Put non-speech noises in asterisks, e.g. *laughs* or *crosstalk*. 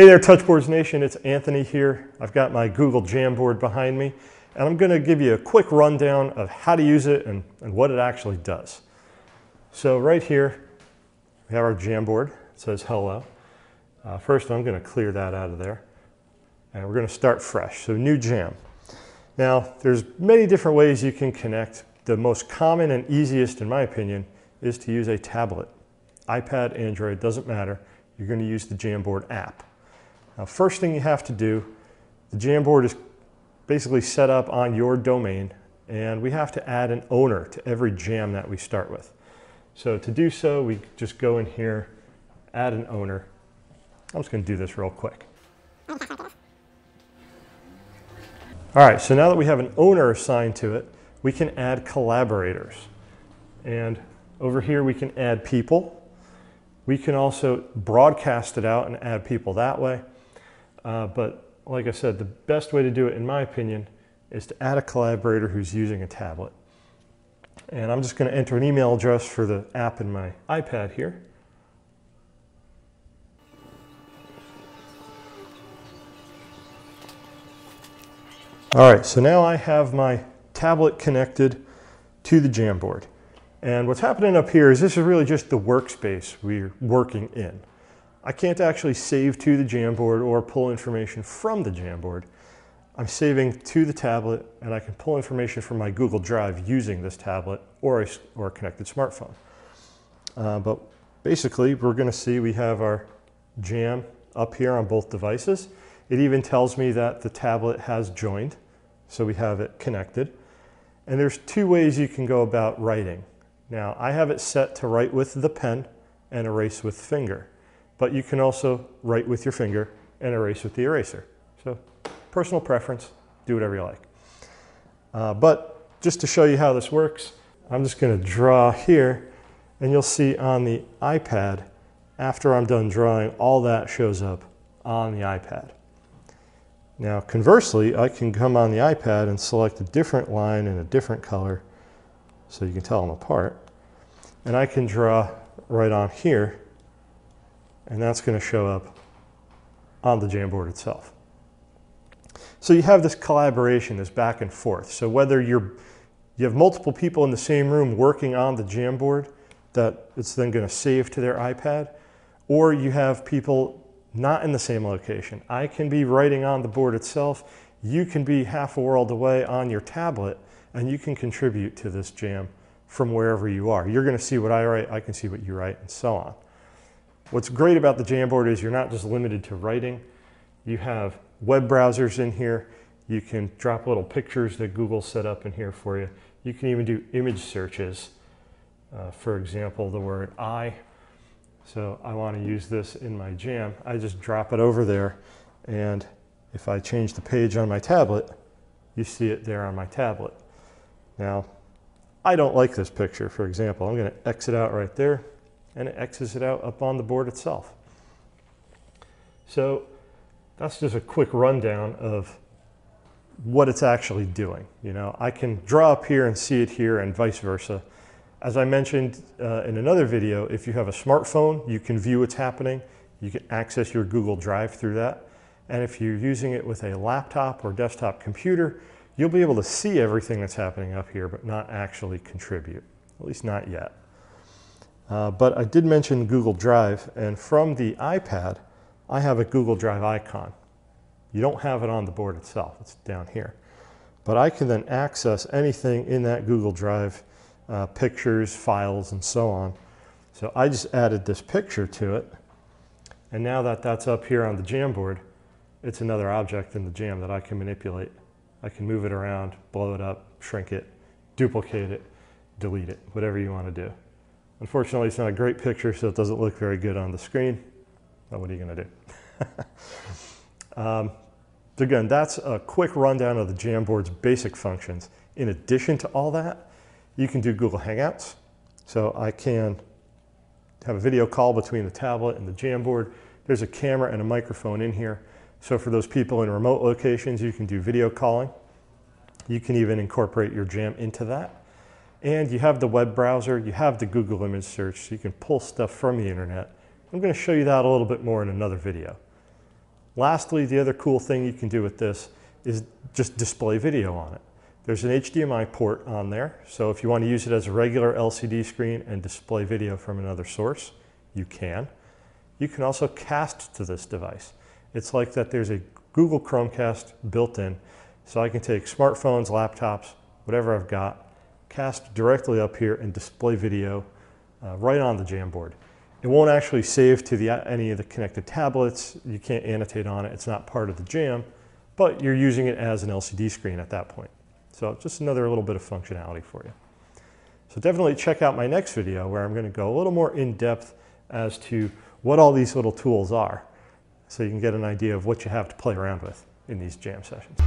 Hey there, Touchboards Nation. It's Anthony here. I've got my Google Jamboard behind me, and I'm going to give you a quick rundown of how to use it and, and what it actually does. So right here, we have our Jamboard. It says hello. Uh, first, I'm going to clear that out of there, and we're going to start fresh. So new jam. Now, there's many different ways you can connect. The most common and easiest, in my opinion, is to use a tablet. iPad, Android, doesn't matter. You're going to use the Jamboard app. Now, first thing you have to do, the Jamboard is basically set up on your domain, and we have to add an owner to every jam that we start with. So to do so, we just go in here, add an owner. I'm just going to do this real quick. All right, so now that we have an owner assigned to it, we can add collaborators. And over here, we can add people. We can also broadcast it out and add people that way. Uh, but like I said, the best way to do it, in my opinion, is to add a collaborator who's using a tablet. And I'm just going to enter an email address for the app in my iPad here. All right, so now I have my tablet connected to the Jamboard. And what's happening up here is this is really just the workspace we're working in. I can't actually save to the Jamboard or pull information from the Jamboard. I'm saving to the tablet and I can pull information from my Google Drive using this tablet or a, or a connected smartphone. Uh, but basically, we're going to see we have our Jam up here on both devices. It even tells me that the tablet has joined, so we have it connected. And there's two ways you can go about writing. Now, I have it set to write with the pen and erase with finger but you can also write with your finger and erase with the eraser. So personal preference, do whatever you like. Uh, but just to show you how this works, I'm just going to draw here and you'll see on the iPad, after I'm done drawing, all that shows up on the iPad. Now conversely, I can come on the iPad and select a different line in a different color so you can tell them apart. And I can draw right on here and that's going to show up on the Jamboard itself. So you have this collaboration, this back and forth. So whether you're, you have multiple people in the same room working on the Jamboard that it's then going to save to their iPad, or you have people not in the same location. I can be writing on the board itself. You can be half a world away on your tablet, and you can contribute to this jam from wherever you are. You're going to see what I write, I can see what you write, and so on. What's great about the Jamboard is you're not just limited to writing. You have web browsers in here. You can drop little pictures that Google set up in here for you. You can even do image searches. Uh, for example, the word I. So I want to use this in my jam. I just drop it over there. And if I change the page on my tablet, you see it there on my tablet. Now, I don't like this picture, for example. I'm going to exit out right there and it X's it out up on the board itself. So that's just a quick rundown of what it's actually doing. You know, I can draw up here and see it here and vice versa. As I mentioned uh, in another video, if you have a smartphone, you can view what's happening. You can access your Google Drive through that. And if you're using it with a laptop or desktop computer, you'll be able to see everything that's happening up here, but not actually contribute, at least not yet. Uh, but I did mention Google Drive, and from the iPad, I have a Google Drive icon. You don't have it on the board itself, it's down here. But I can then access anything in that Google Drive, uh, pictures, files, and so on. So I just added this picture to it, and now that that's up here on the Jamboard, it's another object in the Jam that I can manipulate. I can move it around, blow it up, shrink it, duplicate it, delete it, whatever you want to do. Unfortunately, it's not a great picture, so it doesn't look very good on the screen. But what are you going to do? *laughs* um, again, that's a quick rundown of the Jamboard's basic functions. In addition to all that, you can do Google Hangouts. So I can have a video call between the tablet and the Jamboard. There's a camera and a microphone in here. So for those people in remote locations, you can do video calling. You can even incorporate your Jam into that. And you have the web browser, you have the Google image search, so you can pull stuff from the internet. I'm going to show you that a little bit more in another video. Lastly, the other cool thing you can do with this is just display video on it. There's an HDMI port on there, so if you want to use it as a regular LCD screen and display video from another source, you can. You can also cast to this device. It's like that there's a Google Chromecast built in, so I can take smartphones, laptops, whatever I've got, cast directly up here and display video uh, right on the Jamboard. It won't actually save to the, any of the connected tablets. You can't annotate on it. It's not part of the Jam, but you're using it as an LCD screen at that point. So just another little bit of functionality for you. So definitely check out my next video where I'm going to go a little more in depth as to what all these little tools are so you can get an idea of what you have to play around with in these jam sessions.